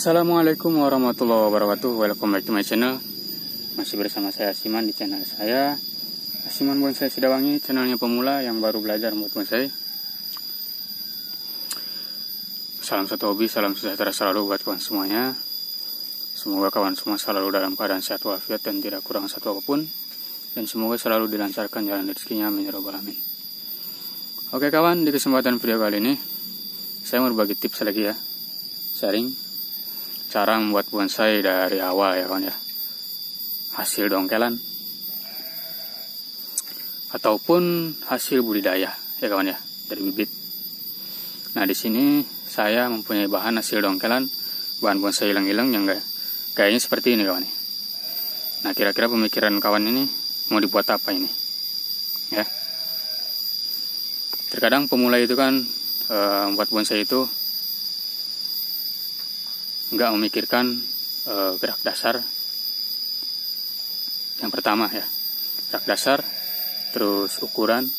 Assalamualaikum warahmatullahi wabarakatuh. Welcome back to my channel. Masih bersama saya Asiman di channel saya. Asiman Bonsai Sidawangi Channelnya pemula yang baru belajar membuat bonsai Salam satu hobi, salam sejahtera selalu buat kawan semuanya. Semoga kawan semua selalu dalam keadaan sehat walafiat dan tidak kurang satu apa pun. Dan semoga selalu dilancarkan jalan rezekinya Amin ya Oke kawan, di kesempatan video kali ini Saya mau berbagi tips lagi ya. Sharing cara membuat bonsai dari awal ya kawan ya. Hasil dongkelan. Ataupun hasil budidaya ya kawan ya dari bibit. Nah di sini saya mempunyai bahan hasil dongkelan bahan bonsai hilang-hilang yang gak, kayaknya seperti ini kawan ya. Nah kira-kira pemikiran kawan ini mau dibuat apa ini? Ya. Terkadang pemula itu kan e, membuat bonsai itu nggak memikirkan e, gerak dasar. Yang pertama ya gerak dasar terus ukuran.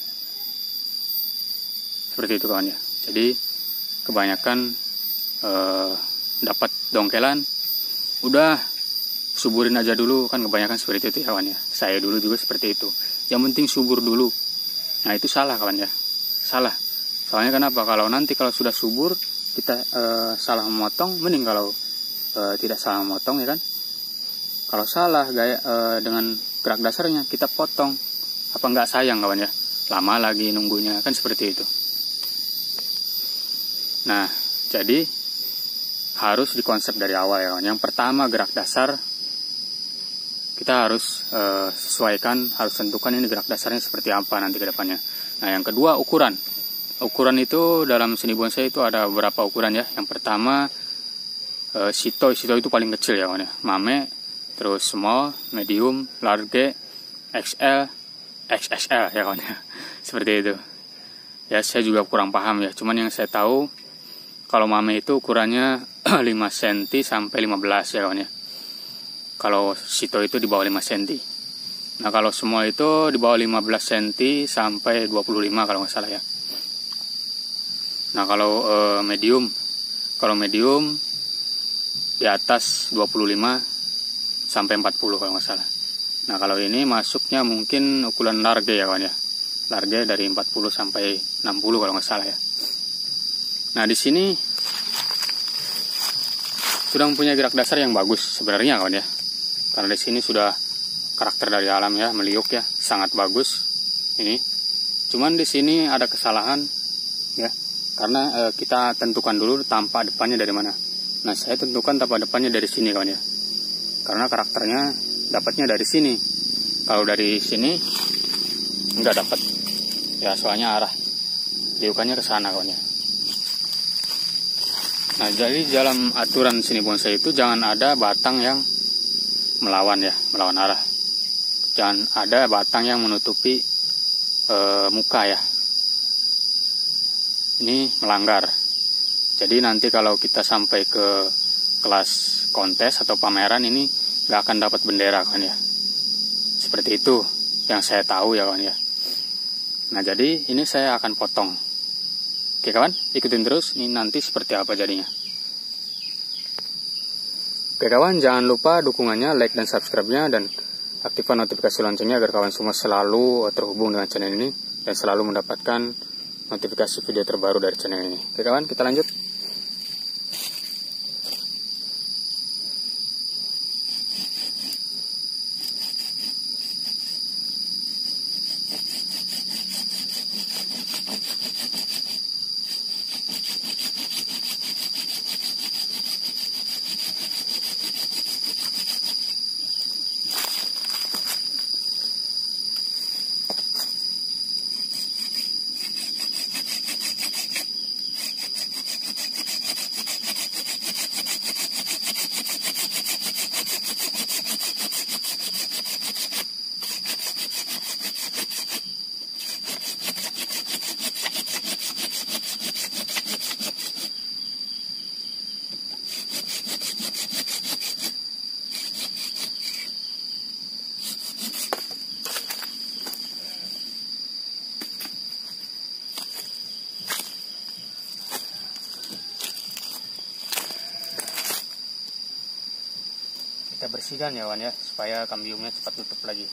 Seperti itu kawan ya. Jadi kebanyakan e, dapat dongkelan udah suburin aja dulu. Kan kebanyakan seperti itu ya kawan ya. Saya dulu juga seperti itu. Yang penting subur dulu. Nah itu salah kawan ya. Salah. Soalnya kenapa? Kalau nanti kalau sudah subur kita e, salah memotong mending kalau e, tidak salah memotong ya kan? Kalau salah gaya e, dengan gerak dasarnya kita potong. Apa nggak sayang kawan ya? Lama lagi nunggunya kan seperti itu. Nah jadi harus dikonsep dari awal ya kawan. Yang pertama gerak dasar. Kita harus e, sesuaikan harus tentukan ini gerak dasarnya seperti apa nanti ke depannya. Nah yang kedua ukuran ukuran itu dalam seni bonsai itu ada beberapa ukuran ya. Yang pertama e, sito, sito itu paling kecil ya kawan ya. Mame, terus small, medium, large, XL, XXL ya kawan ya. Seperti itu. Ya saya juga kurang paham ya. Cuman yang saya tahu kalau mame itu ukurannya 5 cm sampai 15 ya kawan ya. Kalau sito itu di bawah 5 cm. Nah kalau semua itu di bawah 15 cm sampai 25 kalau nggak salah ya. Nah kalau e, medium, kalau medium di atas 25 sampai 40 kalau nggak salah. Nah kalau ini masuknya mungkin ukuran large ya kawan ya. Large dari 40 sampai 60 kalau nggak salah ya. Nah di sini sudah mempunyai gerak dasar yang bagus sebenarnya kawan ya. Karena di sini sudah karakter dari alam ya, meliuk ya, sangat bagus. Ini. Cuman di sini ada kesalahan ya karena e, kita tentukan dulu tampak depannya dari mana. Nah saya tentukan tampak depannya dari sini kawan ya. Karena karakternya dapatnya dari sini. Kalau dari sini nggak dapat ya soalnya arah diukannya ke sana kawan ya. Nah jadi dalam aturan sini bonsai itu jangan ada batang yang melawan ya melawan arah. Jangan ada batang yang menutupi e, muka ya ini melanggar. Jadi nanti kalau kita sampai ke kelas kontes atau pameran ini nggak akan dapat bendera kan ya. Seperti itu yang saya tahu ya kawan ya. Nah jadi ini saya akan potong. Oke kawan, ikutin terus ini nanti seperti apa jadinya. Oke kawan, jangan lupa dukungannya, like dan subscribe-nya dan aktifkan notifikasi loncengnya agar kawan semua selalu terhubung dengan channel ini dan selalu mendapatkan notifikasi video terbaru dari channel ini. Oke kawan, kita lanjut. Bersihkan ya kawan ya supaya kambiumnya cepat tutup lagi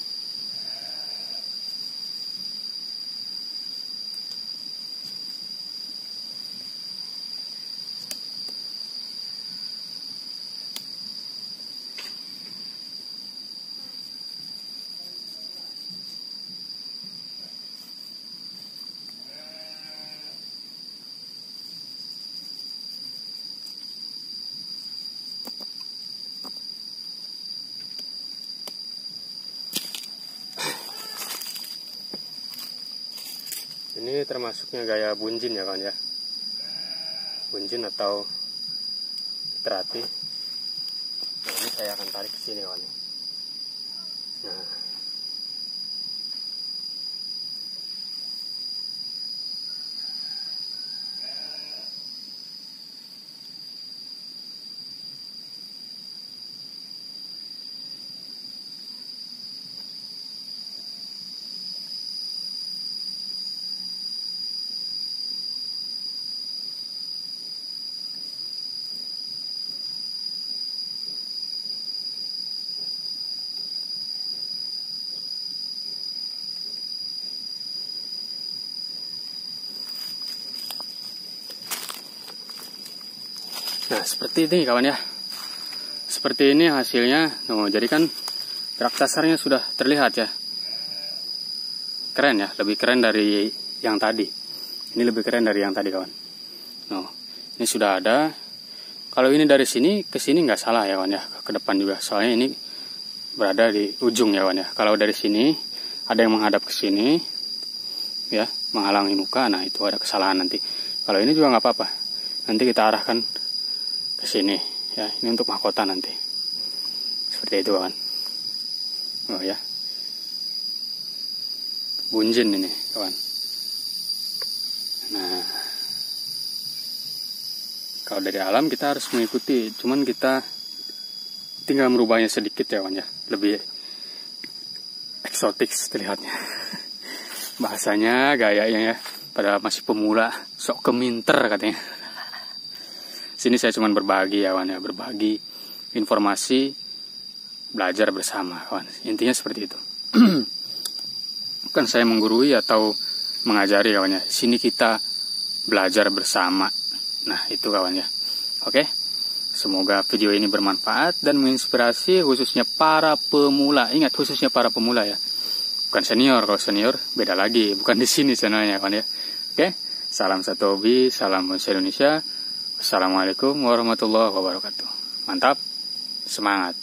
ini termasuknya gaya bunjin ya kawan ya? Bunjin atau terati. Nah, ini saya akan tarik ke sini kawan nah Nah, seperti ini kawan ya. Seperti ini hasilnya. Oh, jadi kan gerak dasarnya sudah terlihat ya. Keren ya, lebih keren dari yang tadi. Ini lebih keren dari yang tadi kawan. Oh, ini sudah ada. Kalau ini dari sini ke sini nggak salah ya kawan ya, ke depan juga. Soalnya ini berada di ujung ya kawan ya. Kalau dari sini ada yang menghadap ke sini, ya menghalangi muka. Nah itu ada kesalahan nanti. Kalau ini juga nggak apa-apa. Nanti kita arahkan ke sini ya ini untuk mahkota nanti. Seperti itu kawan oh ya. Bunjin ini kawan nah. Kalau dari alam kita harus mengikuti. Cuman kita tinggal merubahnya sedikit ya kawan ya. Lebih eksotik terlihatnya. Bahasanya gayanya ya. Pada masih pemula sok keminter katanya Sini saya cuma berbagi ya kawan ya, berbagi informasi, belajar bersama kawan. Intinya seperti itu. Bukan saya menggurui atau mengajari kawan ya. Sini kita belajar bersama. Nah, itu kawan ya. Oke. Semoga video ini bermanfaat dan menginspirasi khususnya para pemula. Ingat khususnya para pemula ya. Bukan senior, kalau senior beda lagi. Bukan di sini channelnya kawan ya. Oke. Salam satu hobi, salam Indonesia. Assalamualaikum warahmatullahi wabarakatuh. Mantap, semangat.